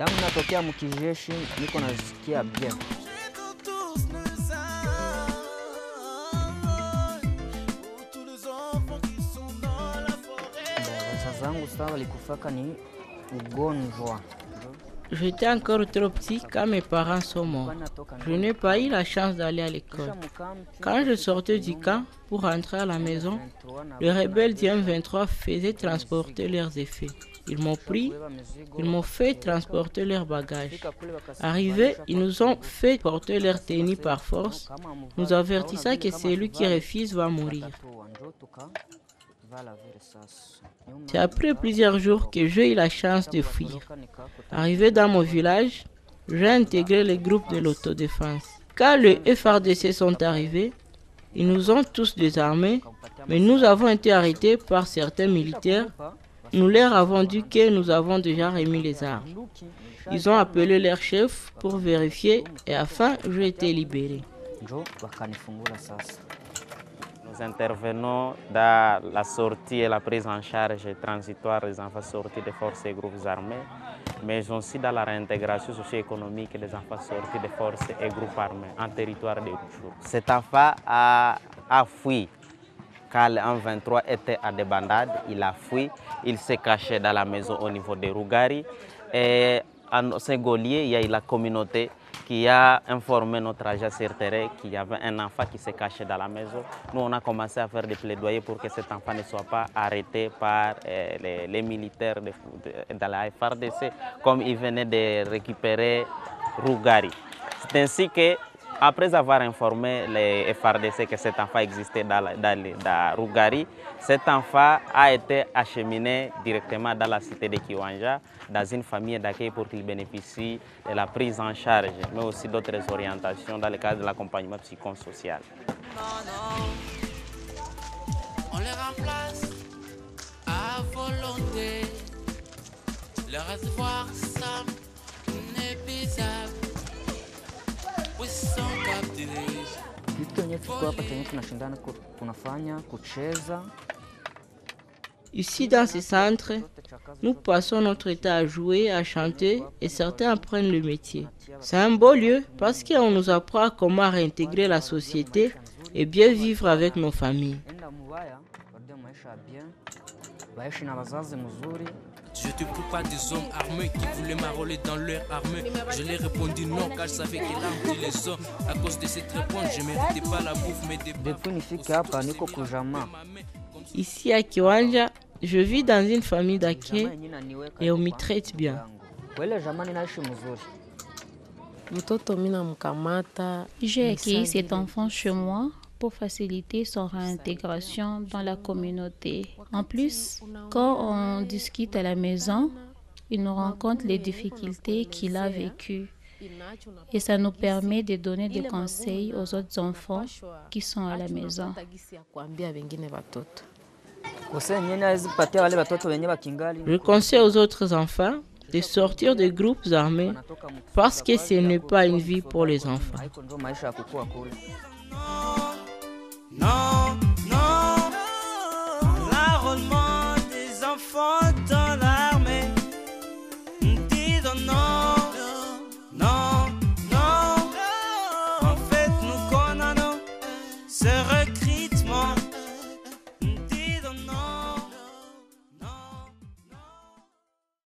Tangu natokea mkijeshi niko nasikia bien. Wazazi wangu sasa walikufaka ni ugonjwa. J'étais encore trop petit quand mes parents sont morts. Je n'ai pas eu la chance d'aller à l'école. Quand je sortais du camp pour rentrer à la maison, les rebelles du M23 faisaient transporter leurs effets. Ils m'ont pris, ils m'ont fait transporter leurs bagages. Arrivés, ils nous ont fait porter leurs tennis par force, nous avertissant que celui qui refuse va mourir. C'est après plusieurs jours que j'ai eu la chance de fuir. Arrivé dans mon village, j'ai intégré le groupe de l'autodéfense. Quand les FRDC sont arrivés, ils nous ont tous désarmés, mais nous avons été arrêtés par certains militaires. Nous leur avons dit que nous avons déjà remis les armes. Ils ont appelé leur chef pour vérifier et enfin j'ai été libéré. Nous intervenons dans la sortie et la prise en charge transitoire des enfants sortis des forces et groupes armés, mais aussi dans la réintégration socio-économique des enfants sortis des forces et groupes armés en territoire de. Cet enfant a, a fui quand le 23 était à des bandades, il a fui, il s'est caché dans la maison au niveau de Rougari. Et en Ségolier, il y a la communauté qui a informé notre agent sur qu'il y avait un enfant qui s'est caché dans la maison. Nous, on a commencé à faire des plaidoyers pour que cet enfant ne soit pas arrêté par euh, les, militaires de, de, la FRDC, comme il venait de récupérer Rougari. C'est ainsi que, après avoir informé les FRDC que cet enfant existait dans, la, Rougari, cet enfant a été acheminé directement dans la cité de Kiwanja, dans une famille d'accueil pour qu'il bénéficie de la prise en charge, mais aussi d'autres orientations dans le cadre de l'accompagnement psychosocial. On les remplace à volonté. Tuko hapa tunashindana tunafanya kucheza Ici, dans ce centre, nous passons notre temps à jouer, à chanter et certains apprennent le métier. C'est un beau lieu parce qu'on nous apprend comment réintégrer la société et bien vivre avec nos familles. Prie pas des hommes armés qui voulaient m'enrôler dans leur armée. Je leur ai répondu non, car je savais que l'arme les hommes. À cause de cette réponse, je méritais pas la bouffe, mais des Ici à Kiwanja, je vis dans une famille inaniweka et on m'y traite bien. J'ai accueilli cet enfant chez moi pour faciliter son réintégration dans la communauté. En plus, quand on discute à la maison, il nous rencontre les difficultés qu'il a vécues et ça nous permet de donner des conseils aux autres enfants qui sont à la maison. Je conseille aux autres enfants de sortir des groupes armés parce que ce n'est pas une vie pour les enfants. Grec